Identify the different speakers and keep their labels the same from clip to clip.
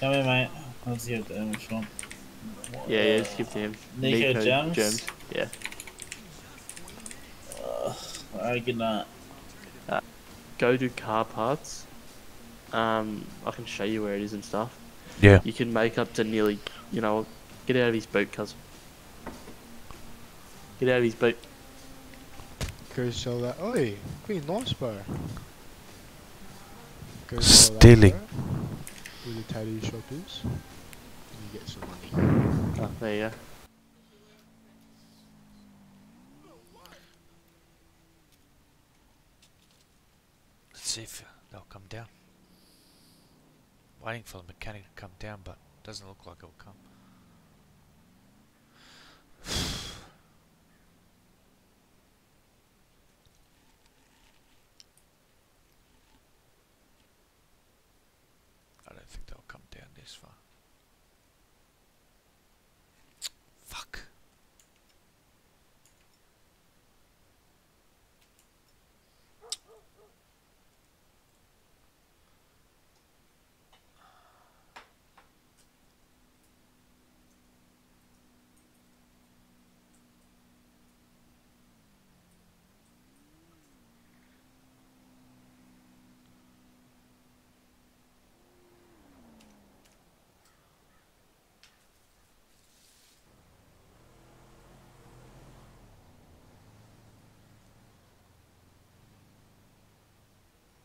Speaker 1: Come here, mate. Let's see what damage from.
Speaker 2: Yeah, yeah, just give to him.
Speaker 1: Niko Gems?
Speaker 2: Gems. Yeah.
Speaker 1: Uh, Alright, good night.
Speaker 2: Go to car parts. Um, I can show you where it is and stuff.
Speaker 3: Yeah.
Speaker 2: You can make up to nearly, you know, get out of his boat, cuz. Get out of his boat.
Speaker 4: Go sell that. Oi, pretty nice, bro. Go sell that,
Speaker 3: Stealing.
Speaker 4: Bro, Where the tattoo shop is. And you get some money.
Speaker 2: Oh, there you go.
Speaker 3: Let's see if they'll come down. Waiting for the mechanic to come down, but doesn't look like it'll come. I don't think they'll come down this far. Fuck.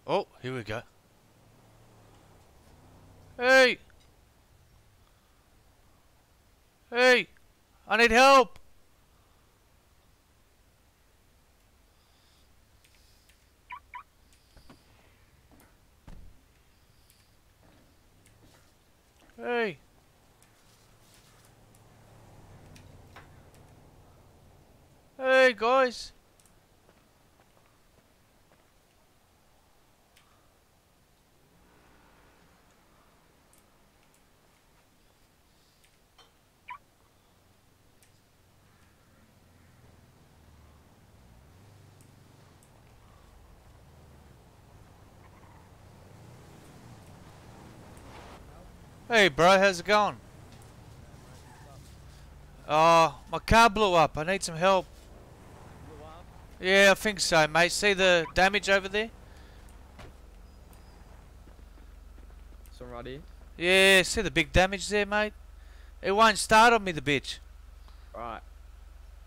Speaker 3: Oh, here we go. Hey! Hey! I need help! Hey! Hey, guys! Hey, bro, how's it going? Oh, my car blew up. I need some help. Yeah, I think so, mate. See the damage over there?
Speaker 5: Some right here.
Speaker 3: Yeah, see the big damage there, mate? It won't start on me, the bitch.
Speaker 5: Right.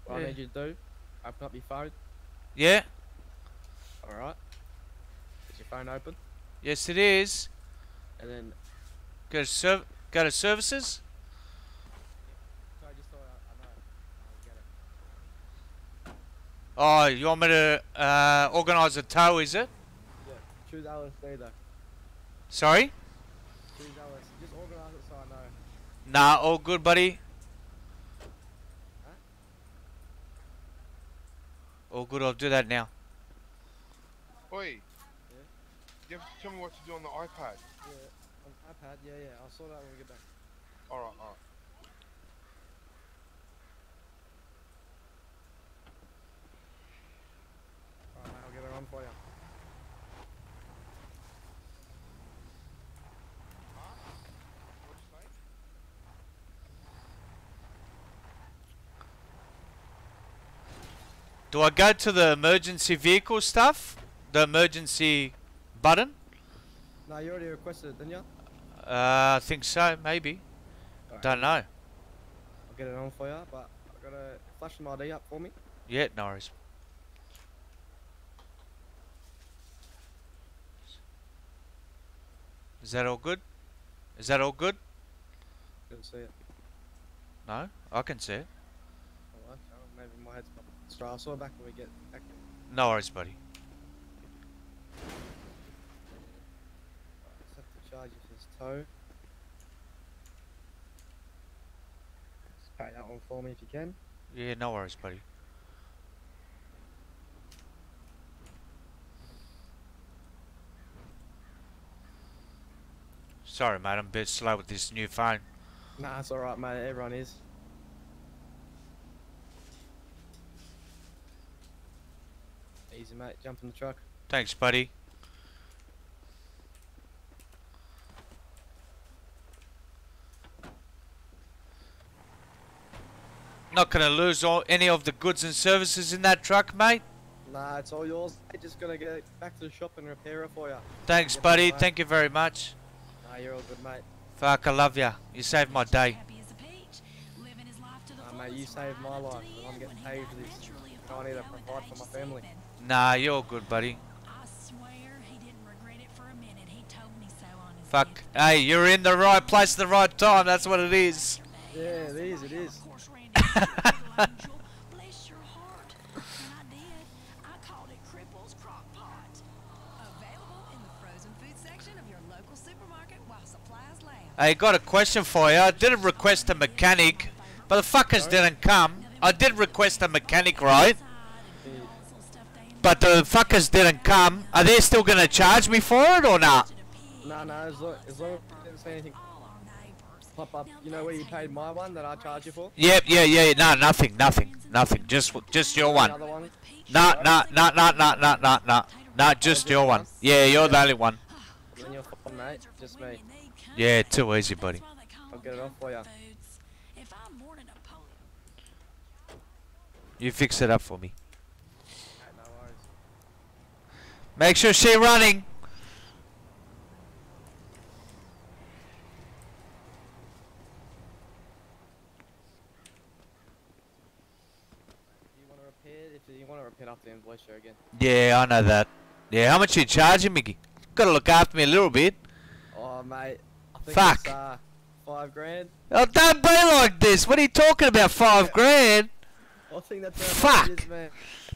Speaker 5: What
Speaker 3: Yeah.
Speaker 5: I need you to do, open up your phone.
Speaker 3: Yeah?
Speaker 5: Alright. Is your phone open?
Speaker 3: Yes, it is.
Speaker 5: And then.
Speaker 3: Go to, serv go to services?
Speaker 5: Sorry, just so I, I know. I'll get it.
Speaker 3: Oh, you want me to uh, organise a tow, is it?
Speaker 5: Yeah. Choose LSD though.
Speaker 3: Sorry?
Speaker 5: Choose LSD. Just organise it so I know.
Speaker 3: Nah, all good, buddy. All good, I'll do that now.
Speaker 6: Oi. You have to tell me what to do on the iPad.
Speaker 5: Yeah. On iPad. Yeah, yeah. I'll sort it out when we get back.
Speaker 6: Alright, alright.
Speaker 5: Alright, I'll get it on for you.
Speaker 3: Do I go to the emergency vehicle stuff? The emergency button?
Speaker 5: No, you already requested it, didn't you?
Speaker 3: Uh, I think so, maybe.
Speaker 5: Alright.
Speaker 3: Don't know.
Speaker 5: I'll get it on for you, but I've gotta flash some ID up for me.
Speaker 3: Yeah, no worries. Is that all good? Is that all good?
Speaker 5: Couldn't see it.
Speaker 3: No, I can see it.
Speaker 5: Alright, oh, maybe my head's not. Sorry, I'll sort it back when we get back.
Speaker 3: No worries, buddy.
Speaker 5: Set the charge if it's tow. Just pay that one for me if you can.
Speaker 3: Yeah, no worries, buddy. Sorry, mate, I'm a bit slow with this new phone.
Speaker 5: Nah, it's alright, mate. Everyone is. Easy, mate. Jump in the truck.
Speaker 3: Thanks, buddy. Not gonna lose all any of the goods and services in that truck, mate.
Speaker 5: Nah, it's all yours. I'm just gonna get back to the shop and repair it for you.
Speaker 3: Thanks,
Speaker 5: Yep,
Speaker 3: buddy.
Speaker 5: mate.
Speaker 3: Thank you very much.
Speaker 5: Nah, you're all good, mate.
Speaker 3: Fuck, I love ya. You saved my day.
Speaker 7: Happy as a peach, living his life to the
Speaker 5: Nah, mate, you
Speaker 7: from
Speaker 5: saved my
Speaker 7: right up to
Speaker 5: life, and I'm getting paid for this. I need to
Speaker 7: fulfilled
Speaker 5: provide for my family.
Speaker 7: sleeping.
Speaker 3: Nah, you're all good, buddy.
Speaker 7: I swear he didn't regret it for a minute. He told me so on his
Speaker 3: Fuck. Hey, you're in the right place at the right time. That's what it is.
Speaker 5: Yeah, it is, it is.
Speaker 7: Angel. Bless your heart. And I did. I called it Cripple's Crock Available in the frozen food section of your local supermarket while supplies last.
Speaker 3: I got a question for you. I did request a mechanic, but the fuckers didn't come. I did request a mechanic, right? But the fuckers didn't come. Are they still gonna charge me for it or not?
Speaker 5: Nah, nah, as long as, long as you didn't say anything pop up, you know where you paid my one that I charged you for?
Speaker 3: Yep, yeah, yeah. No, nothing, nothing, nothing. Just, just your one. No, no, no, no, no, no, no, no. No, just your one. Yeah, you're the only one.
Speaker 5: Then you're fine, mate. Just me.
Speaker 3: Yeah, too easy, buddy.
Speaker 5: I'll get it off for ya.
Speaker 7: If I'm mourning a pole,
Speaker 3: You fix it up for me.
Speaker 5: Hey, no worries.
Speaker 3: Make sure she running.
Speaker 5: If you want to repair, if you want to repair up the invoice again.
Speaker 3: Yeah, I know that. Yeah, how much are you charging, Mickey? Gotta look after me a little bit.
Speaker 5: Oh, mate. I think
Speaker 3: Fuck.
Speaker 5: Uh, five grand.
Speaker 3: Oh, don't be like this. What are you talking about? Five grand?
Speaker 5: I think that's how much it
Speaker 3: Fuck.
Speaker 5: is, man.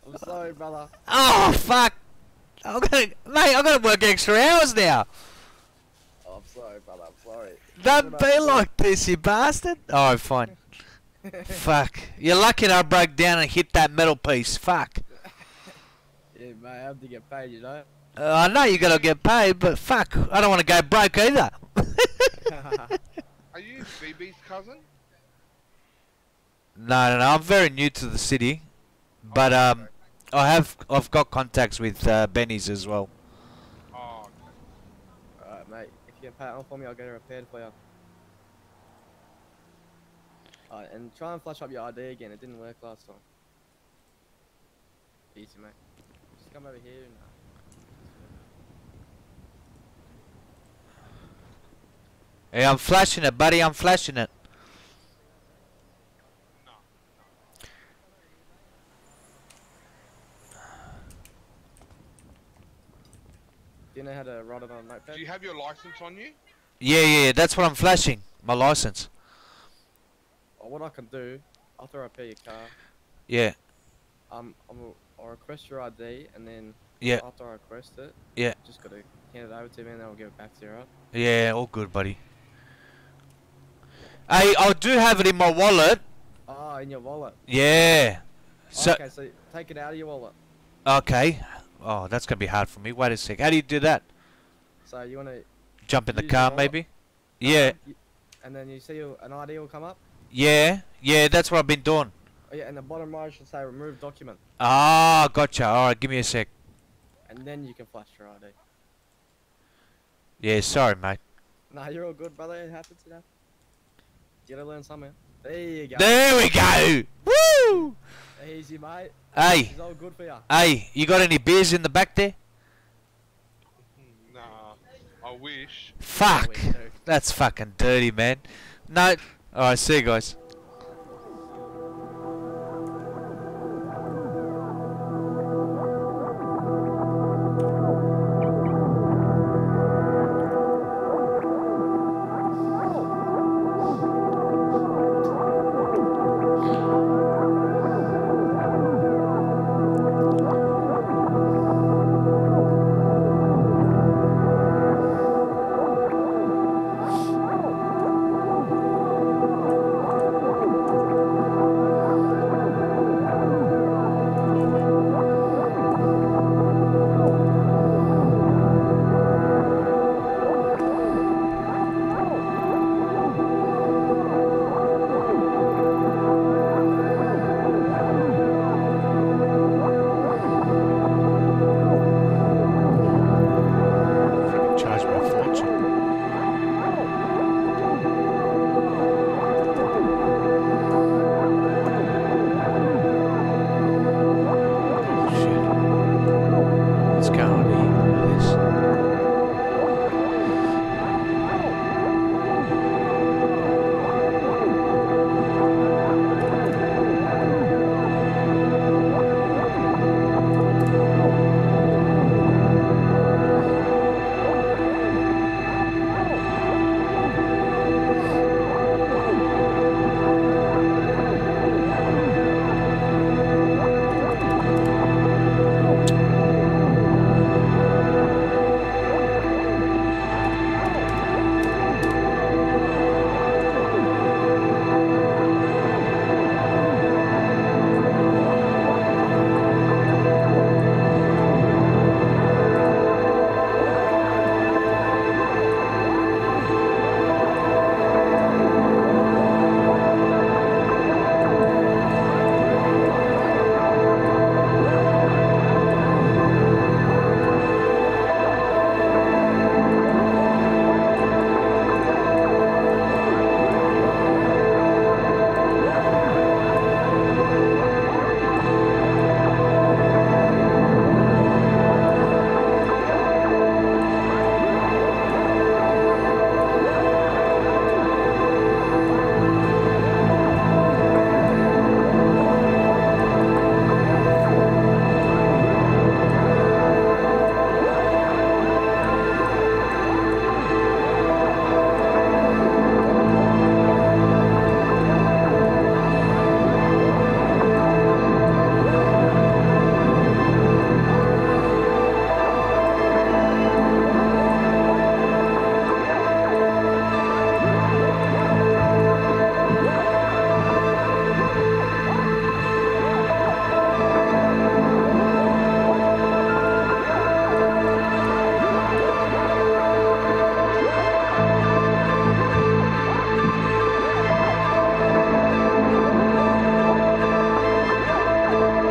Speaker 5: I'm sorry, brother.
Speaker 3: Oh, fuck. I'm gonna, mate, I'm gonna work extra hours now.
Speaker 5: Oh, I'm sorry, brother. I'm sorry.
Speaker 3: Don't be like this, you bastard. Oh, fine. Fuck. You're lucky I broke down and hit that metal piece. Fuck.
Speaker 5: Yeah, mate. I have to get paid, you know.
Speaker 3: Uh, I know you gotta get paid, but fuck, I don't want to go broke either.
Speaker 6: Are you BB's cousin?
Speaker 3: no, no, no. I'm very new to the city, but
Speaker 6: Oh,
Speaker 3: um. I have I've got contacts with uh, Benny's as well.
Speaker 6: Oh, okay.
Speaker 5: Alright, mate. If you get pay it on for me, I'll get it repaired for you. Alright, and try and flash up your ID again. It didn't work last time. Easy, mate. Just come over here and. Uh,
Speaker 3: Hey, I'm flashing it, buddy. I'm flashing it.
Speaker 5: do you know how to write it on a notepad?
Speaker 6: Do you have your license on you?
Speaker 3: Yeah, yeah, yeah. That's what I'm flashing. My license.
Speaker 5: Or what I can do after I repair your car,
Speaker 3: Yeah,
Speaker 5: um, I'm, I'll request your ID, and then
Speaker 3: Yeah.
Speaker 5: after I request it,
Speaker 3: Yeah.
Speaker 5: just gotta hand it over to me, and then I'll give it back to you, right?
Speaker 3: yeah. All good, buddy. Hey, I do have it in my wallet.
Speaker 5: Ah, in your wallet.
Speaker 3: Yeah. So
Speaker 5: okay, so take it out of your wallet.
Speaker 3: okay. Oh, that's gonna be hard for me. Wait a sec. How do you do that?
Speaker 5: So you wanna
Speaker 3: Jump in the car, maybe? Yeah,
Speaker 5: y- and then you see an ID will come up.
Speaker 3: Yeah, yeah. That's what I've been doing.
Speaker 5: Oh yeah, and the bottom right should say remove document,
Speaker 3: Ah, gotcha. All right, give me a sec.
Speaker 5: and then you can flash your ID.
Speaker 3: Yeah, sorry, mate.
Speaker 5: Nah, you're all good, brother. It happens, it happens. You gotta learn something. There you go.
Speaker 3: There we go. Woo!
Speaker 5: Easy, mate.
Speaker 3: Hey,
Speaker 5: It's all good for you.
Speaker 3: hey, you got any beers in the back there?
Speaker 6: Nah, I wish.
Speaker 3: Fuck.
Speaker 5: We do.
Speaker 3: That's fucking dirty, man. No. Alright, see you guys.